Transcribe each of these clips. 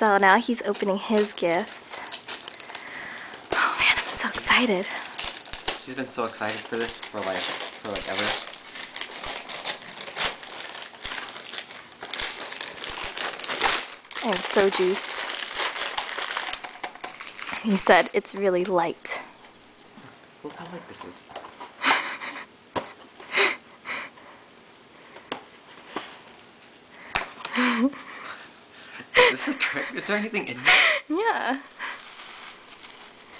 So now he's opening his gifts. Oh man, I'm so excited. She's been so excited for this for like for like ever. I am so juiced. He said it's really light. Look how light this is. is this a trick? Is there anything in here? Yeah.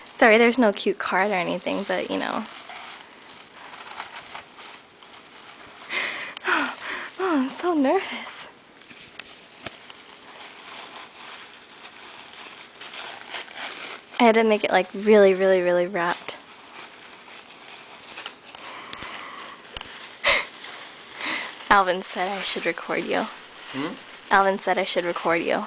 Sorry, there's no cute card or anything, but you know. Oh, I'm so nervous. I had to make it like really, really, really wrapped. Alvin said I should record you. Hmm? Alvin said I should record you.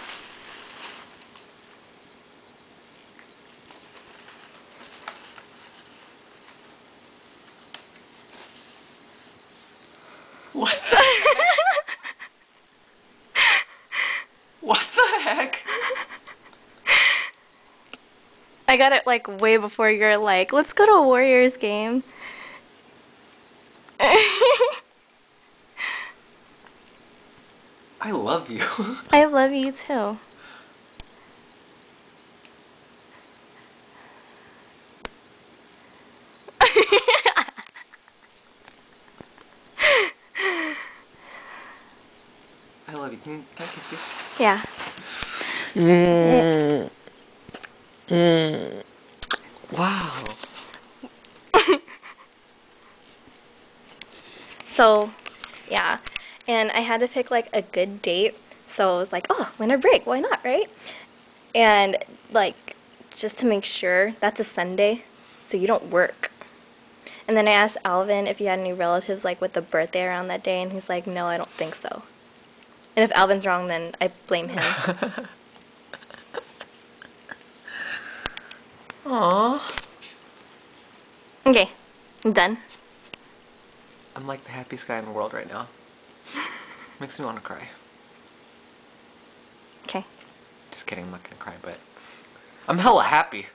What the What the heck? I got it like way before you're like, let's go to a Warriors game. I love you. I love you too. I love you. Can, can I kiss you? Yeah. Mm. Mm. Wow. So, yeah. And I had to pick like a good date. So I was like, oh, winter break, why not, right? And like, just to make sure, that's a Sunday, so you don't work. And then I asked Alvin if he had any relatives like with a birthday around that day, and he's like, no, I don't think so. And if Alvin's wrong, then I blame him. Aww. okay, I'm done. I'm like the happiest guy in the world right now. Makes me want to cry. Okay. Just kidding, I'm not gonna cry, but I'm hella happy.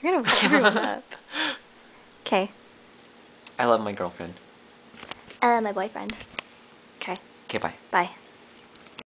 You're gonna wake everyone up. Okay. I love my girlfriend. Uh, my boyfriend. Okay, Okay, bye. bye.